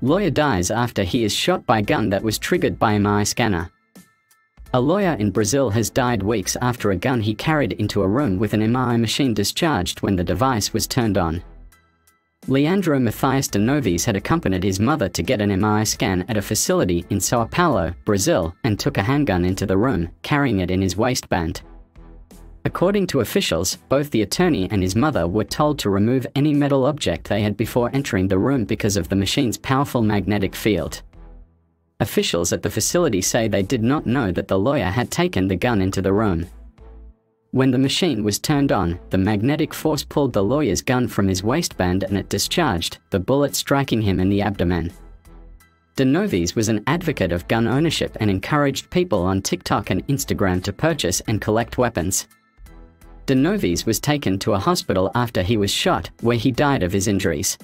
Lawyer dies after he is shot by gun that was triggered by MRI scanner. A lawyer in Brazil has died weeks after a gun he carried into a room with an MRI machine discharged when the device was turned on. Leandro Mathias de Novaes had accompanied his mother to get an MRI scan at a facility in Sao Paulo, Brazil, and took a handgun into the room, carrying it in his waistband. According to officials, both the attorney and his mother were told to remove any metal object they had before entering the room because of the machine's powerful magnetic field. Officials at the facility say they did not know that the lawyer had taken the gun into the room. When the machine was turned on, the magnetic force pulled the lawyer's gun from his waistband and it discharged, the bullet striking him in the abdomen. De Novaes was an advocate of gun ownership and encouraged people on TikTok and Instagram to purchase and collect weapons. De Novaes was taken to a hospital after he was shot, where he died of his injuries.